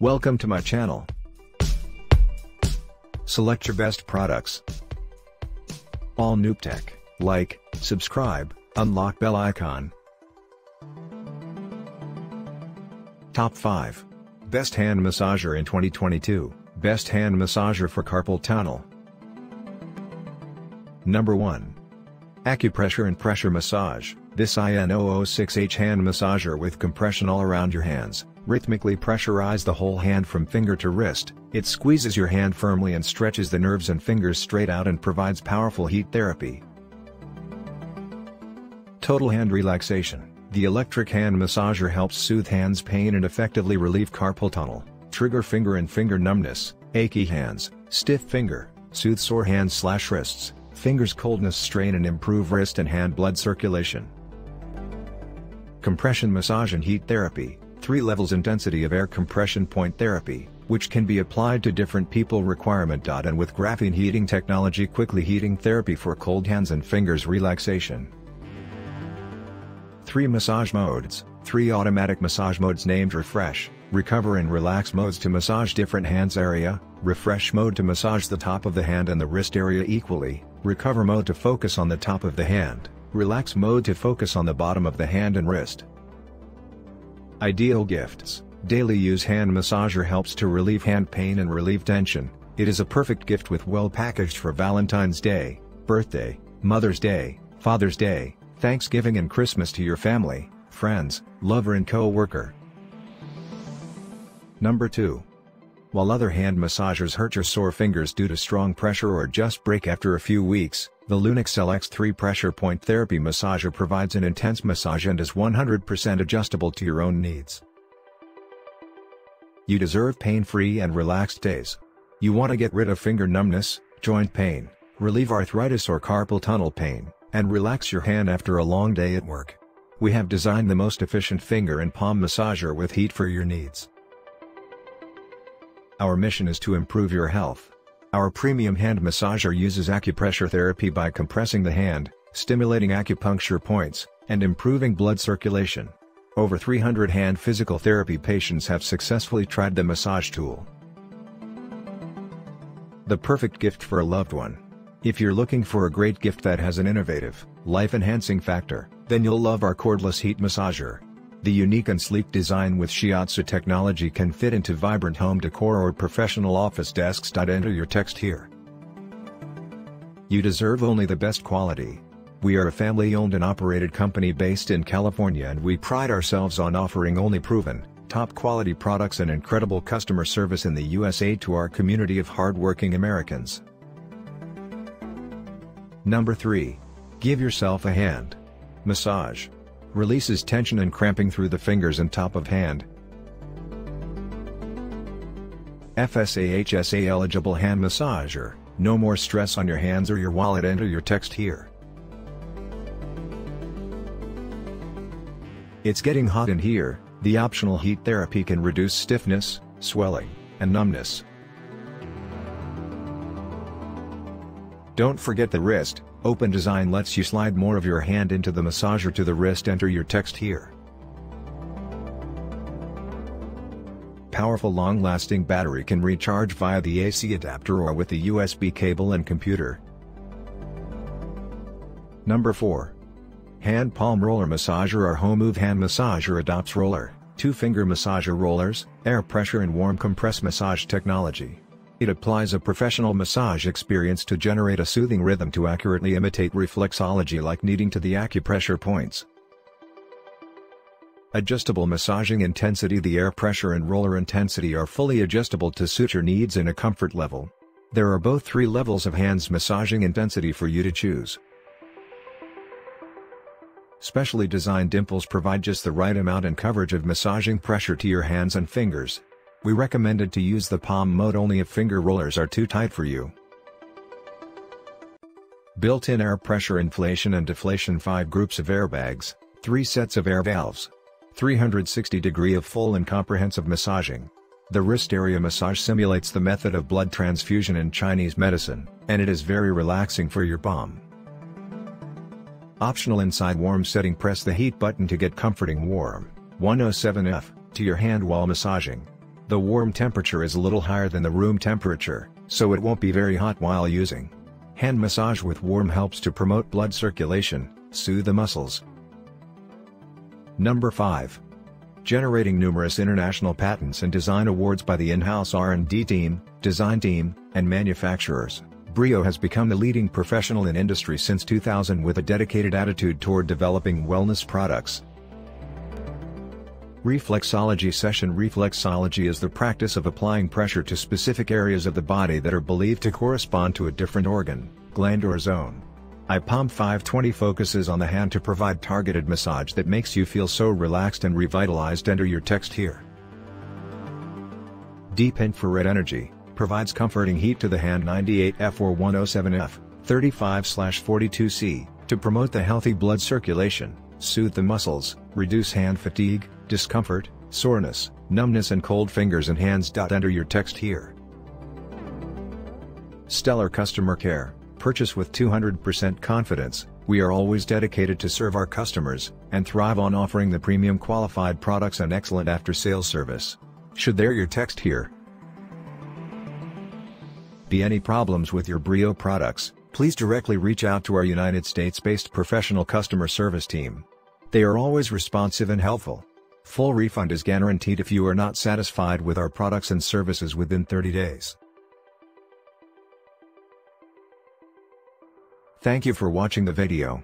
Welcome to my channel. Select your best products. All Noob Tech, like, subscribe, unlock bell icon. Top 5. Best Hand Massager in 2022, Best Hand Massager for Carpal Tunnel. Number 1. Acupressure and Pressure Massage, this IN006H hand massager with compression all around your hands, rhythmically pressurize the whole hand from finger to wrist, it squeezes your hand firmly and stretches the nerves and fingers straight out and provides powerful heat therapy. Total hand relaxation. The electric hand massager helps soothe hands pain and effectively relieve carpal tunnel, trigger finger and finger numbness, achy hands, stiff finger, soothe sore hands slash wrists, fingers coldness strain and improve wrist and hand blood circulation. Compression massage and heat therapy, 3 levels intensity of air compression point therapy, which can be applied to different people requirement. And with graphene heating technology quickly heating therapy for cold hands and fingers relaxation. 3 massage modes, 3 automatic massage modes named refresh, recover and relax modes to massage different hands area, refresh mode to massage the top of the hand and the wrist area equally, recover mode to focus on the top of the hand, relax mode to focus on the bottom of the hand and wrist. Ideal gifts Daily use hand massager helps to relieve hand pain and relieve tension. It is a perfect gift with well packaged for Valentine's Day, birthday, Mother's Day, Father's Day, Thanksgiving and Christmas to your family, friends, lover and co-worker. Number 2. While other hand massagers hurt your sore fingers due to strong pressure or just break after a few weeks, the Lunix LX3 Pressure Point Therapy Massager provides an intense massage and is 100% adjustable to your own needs. You deserve pain-free and relaxed days. You want to get rid of finger numbness, joint pain, relieve arthritis or carpal tunnel pain, and relax your hand after a long day at work. We have designed the most efficient finger and palm massager with heat for your needs. Our mission is to improve your health. Our premium hand massager uses acupressure therapy by compressing the hand, stimulating acupuncture points, and improving blood circulation. Over 300 hand physical therapy patients have successfully tried the massage tool. The perfect gift for a loved one. If you're looking for a great gift that has an innovative, life-enhancing factor, then you'll love our cordless heat massager. The unique and sleek design with Shiatsu technology can fit into vibrant home decor or professional office desks. Enter your text here. You deserve only the best quality. We are a family-owned and operated company based in California and we pride ourselves on offering only proven, top-quality products and incredible customer service in the USA to our community of hardworking Americans. Number 3. Give yourself a hand. Massage. Releases tension and cramping through the fingers and top of hand. FSAHSA eligible hand massager, no more stress on your hands or your wallet enter your text here. It's getting hot in here, the optional heat therapy can reduce stiffness, swelling, and numbness. Don't forget the wrist, Open Design lets you slide more of your hand into the massager to the wrist enter your text here. Powerful long-lasting battery can recharge via the AC adapter or with the USB cable and computer. Number 4. Hand Palm Roller Massager or HoMove Hand Massager adopts roller, two-finger massager rollers, air pressure and warm compress massage technology. It applies a professional massage experience to generate a soothing rhythm to accurately imitate reflexology like kneading to the acupressure points. Adjustable massaging intensity The air pressure and roller intensity are fully adjustable to suit your needs in a comfort level. There are both three levels of hands massaging intensity for you to choose. Specially designed dimples provide just the right amount and coverage of massaging pressure to your hands and fingers. We recommended to use the palm mode only if finger rollers are too tight for you. Built-in air pressure inflation and deflation 5 groups of airbags, 3 sets of air valves. 360 degree of full and comprehensive massaging. The wrist area massage simulates the method of blood transfusion in Chinese medicine, and it is very relaxing for your palm. Optional inside warm setting press the heat button to get comforting warm, 107F, to your hand while massaging. The warm temperature is a little higher than the room temperature, so it won't be very hot while using. Hand massage with warm helps to promote blood circulation, soothe the muscles. Number 5. Generating numerous international patents and design awards by the in-house R&D team, design team, and manufacturers, Breo has become the leading professional in industry since 2000 with a dedicated attitude toward developing wellness products. Reflexology Session Reflexology is the practice of applying pressure to specific areas of the body that are believed to correspond to a different organ, gland or zone. iPalm 520 focuses on the hand to provide targeted massage that makes you feel so relaxed and revitalized enter your text here. Deep Infrared Energy provides comforting heat to the hand 98F or 107F, 35-42C, to promote the healthy blood circulation, soothe the muscles, reduce hand fatigue, discomfort, soreness, numbness and cold fingers and hands. Enter your text here. Stellar Customer Care, purchase with 200% confidence, we are always dedicated to serve our customers, and thrive on offering the premium qualified products and excellent after-sales service. Should there your text here, be any problems with your Breo products, please directly reach out to our United States-based professional customer service team. They are always responsive and helpful. Full refund is guaranteed if you are not satisfied with our products and services within 30 days. Thank you for watching the video.